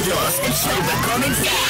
Windows and cyber comics